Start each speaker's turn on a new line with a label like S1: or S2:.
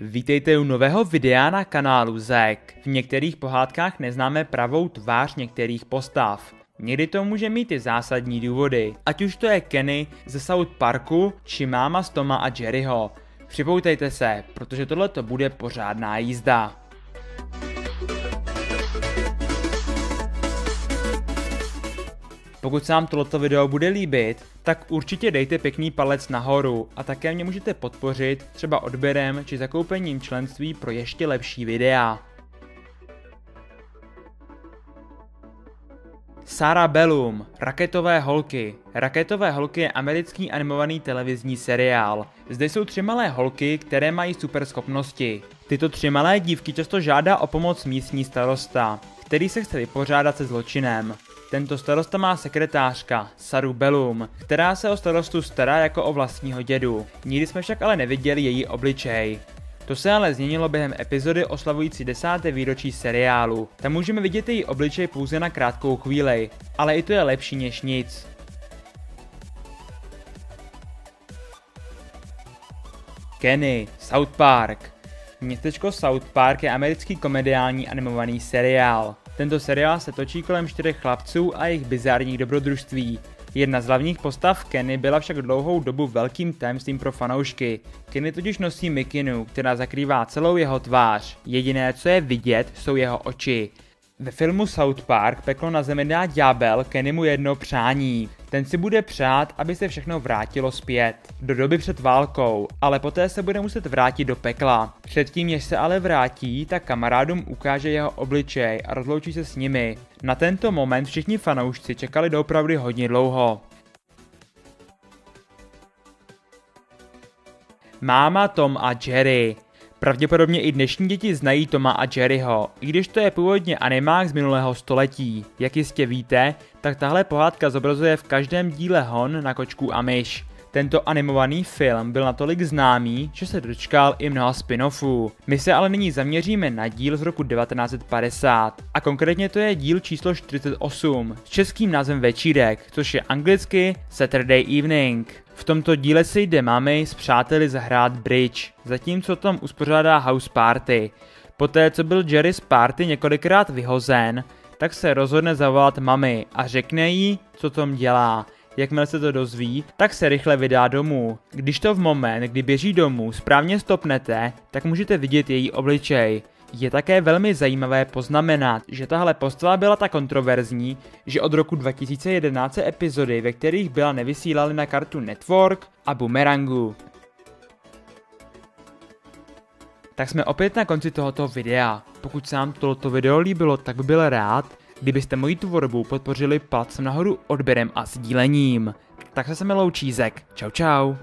S1: Vítejte u nového videa na kanálu Zek. V některých pohádkách neznáme pravou tvář některých postav. Někdy to může mít i zásadní důvody, ať už to je Kenny ze South Parku či máma z Toma a Jerryho. Připoutejte se, protože tohle to bude pořádná jízda. Pokud se vám tohoto video bude líbit, tak určitě dejte pěkný palec nahoru a také mě můžete podpořit třeba odběrem či zakoupením členství pro ještě lepší videa. Sarah Bellum, Raketové holky. Raketové holky je americký animovaný televizní seriál. Zde jsou tři malé holky, které mají super schopnosti. Tyto tři malé dívky často žádá o pomoc místní starosta, který se chce vypořádat se zločinem. Tento starosta má sekretářka, Saru Bellum, která se o starostu stará jako o vlastního dědu. Nikdy jsme však ale neviděli její obličej. To se ale změnilo během epizody oslavující desáté výročí seriálu. Tam můžeme vidět její obličej pouze na krátkou chvíli, ale i to je lepší než nic. Kenny, South Park. Městečko South Park je americký komediální animovaný seriál. Tento seriál se točí kolem čtyřech chlapců a jejich bizárních dobrodružství. Jedna z hlavních postav Kenny byla však dlouhou dobu velkým tajemstvím pro fanoušky. Kenny totiž nosí mikinu, která zakrývá celou jeho tvář. Jediné, co je vidět, jsou jeho oči. Ve filmu South Park Peklo na zemi dá ďábel Kenny mu jedno přání. Ten si bude přát, aby se všechno vrátilo zpět, do doby před válkou, ale poté se bude muset vrátit do pekla. Předtím, než se ale vrátí, tak kamarádům ukáže jeho obličej a rozloučí se s nimi. Na tento moment všichni fanoušci čekali doopravdy hodně dlouho. Máma, Tom a Jerry Pravděpodobně i dnešní děti znají Toma a Jerryho, i když to je původně animák z minulého století. Jak jistě víte, tak tahle pohádka zobrazuje v každém díle hon na kočku a myš. Tento animovaný film byl natolik známý, že se dočkal i mnoha spin-offů. My se ale nyní zaměříme na díl z roku 1950 a konkrétně to je díl číslo 48 s českým názvem Večírek, což je anglicky Saturday Evening. V tomto díle si jde mami s přáteli zahrát bridge, zatímco Tom uspořádá house party. Poté, co byl Jerry z party několikrát vyhozen, tak se rozhodne zavolat mami a řekne jí, co Tom dělá. Jakmile se to dozví, tak se rychle vydá domů. Když to v moment, kdy běží domů, správně stopnete, tak můžete vidět její obličej. Je také velmi zajímavé poznamenat, že tahle postava byla tak kontroverzní, že od roku 2011 epizody, ve kterých byla nevysílaly na kartu Network a Boomerangu. Tak jsme opět na konci tohoto videa. Pokud se vám toto video líbilo, tak by byl rád, kdybyste moji tvorbu podpořili palcem nahoru odběrem a sdílením. Tak se se mi loučí Zek. Čau čau.